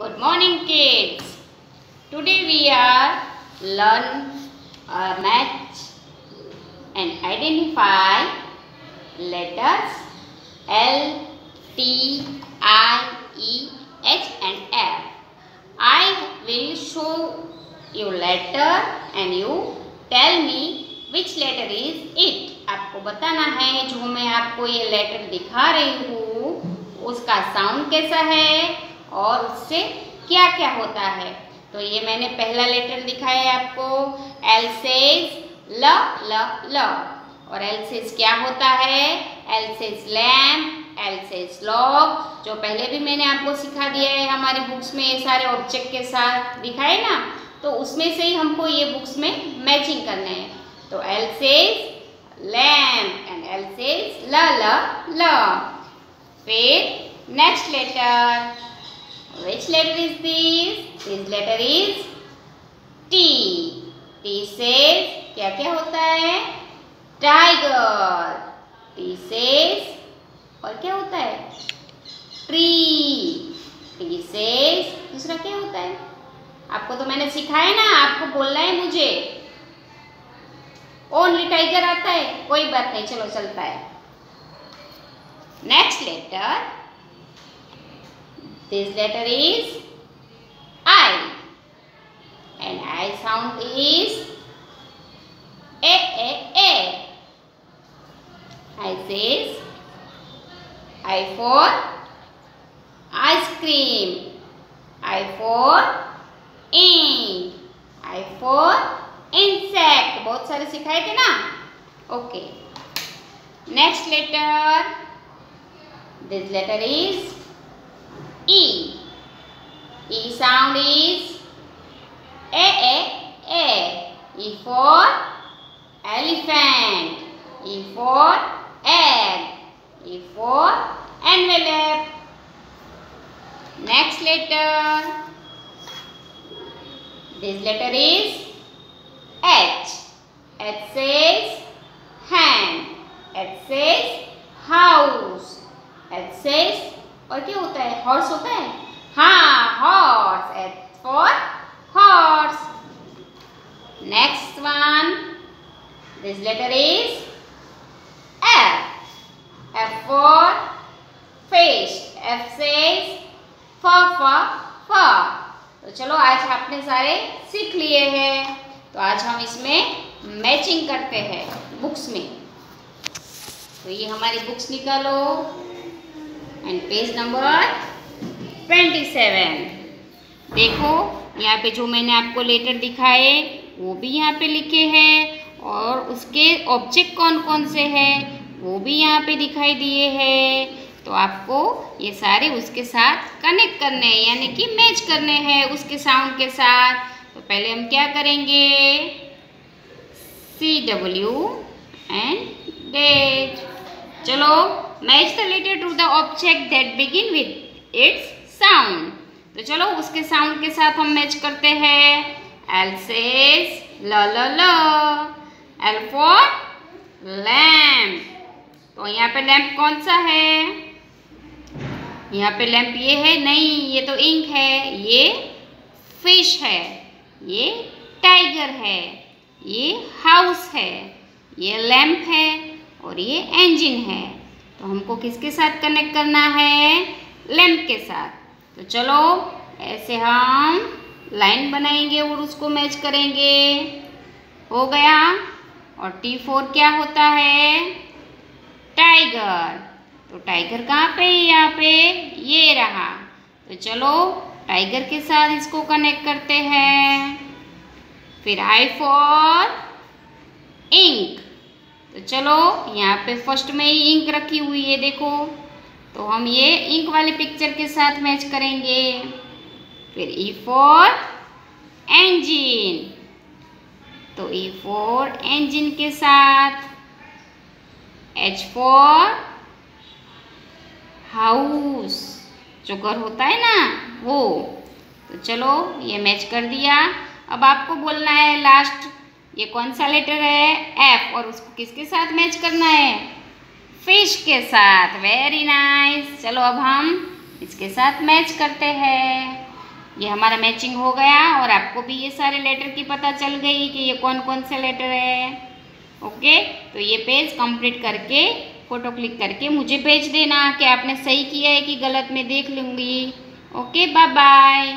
Good morning kids. Today we are learn a match and identify letters L, T, I, E, H and F. I will show you letter and you tell me which letter is it. आपको बताना है जो मैं आपको ये letter दिखा रही हूँ उसका साउंड कैसा है और उससे क्या क्या होता है? तो ये मैंने पहला लेटर दिखाया है आपको। एल सेज ल ल ल। और एल सेज क्या होता है? L says lamp L says log जो पहले भी मैंने आपको सिखा दिया है हमारे बुक्स में ये सारे ऑब्जेक्ट के साथ दिखाए ना तो उसमें से ही हमको ये बुक्स में मैचिंग करने हैं। तो L says lamp and L says ल ल ल। फिर next letter Which letter is this? This letter is T. T says क्या क्या होता है? टाइगर T says और क्या होता है? ट्री T says दूसरा क्या होता है? आपको तो मैंने सिखाया ना, आपको बोलना है मुझे। ओनली टाइगर आता है, कोई बात नहीं, चलो चलता है। Next letter This letter is I. And I sound is A, A, A. I says I for ice cream. I for ink. I for insect. बहुत सारे सिखाए थे ना okay next letter this letter is E. E sound is A, A, A. E for elephant. E for egg. E for envelope. Next letter. This letter is H. H says hand. H says house. H says okay. Horse होता है? हाँ horse H for horse next one this letter is F F for fish F फ फ तो चलो, आज आपने सारे सीख लिए हैं। तो आज हम इसमें मैचिंग करते हैं बुक्स में। तो ये हमारी बुक्स निकालो। And page number twenty seven देखो, यहाँ पे जो मैंने आपको लेटर दिखाए, वो भी यहाँ पे लिखे हैं, और उसके ऑब्जेक्ट कौन कौन से हैं, वो भी यहाँ पे दिखाई दिए हैं। तो आपको ये सारे उसके साथ कनेक्ट करने हैं, यानी कि मैच करने हैं उसके साउंड के साथ। तो पहले हम क्या करेंगे? सी डब्ल्यू एंड डेट चलो match the letter to the object that begin with its sound तो चलो उसके साउंड के साथ हम मैच करते हैं. एल ल ल एल फॉर लैम्प तो यहाँ पे लैम्प कौन सा है? यहाँ पे लैम्प ये है? नहीं, ये तो इंक है. ये फ़िश है. ये टाइगर है. ये हाउस है. ये लैम्प है और ये इंजन है. तो हमको किसके साथ कनेक्ट करना है? लैम्प के साथ. तो चलो, ऐसे हम लाइन बनाएँगे और उसको मैच करेंगे। हो गया? और टी फोर क्या होता है? टाइगर तो टाइगर कहाँ पे? है यहाँ पे। ये रहा। तो चलो टाइगर के साथ इसको कनेक्ट करते हैं। फिर आई इंक तो चलो, यहाँ पे फ़र्स्ट में ही इंक रखी हुई है, देखो। तो हम ये इंक वाले पिक्चर के साथ मैच करेंगे। फिर ई फॉर इंजन तो ई फोर इंजन के साथ एच फोर हाउस जो घर होता है ना, वो। तो चलो, ये मैच कर दिया। अब आपको बोलना है लास्ट ये कौन सा लेटर है? एफ़ और उसको किसके साथ मैच करना है? फ़िश के साथ। वेरी नाइस चलो अब हम इसके साथ मैच करते हैं। ये हमारा मैचिंग हो गया और आपको भी ये सारे लेटर की पता चल गई कि ये कौन कौन से लेटर है। ओके तो ये पेज कंप्लीट करके फ़ोटो क्लिक करके मुझे भेज देना कि आपने सही किया है कि गलत, मैं देख लूँगी। Okay bye bye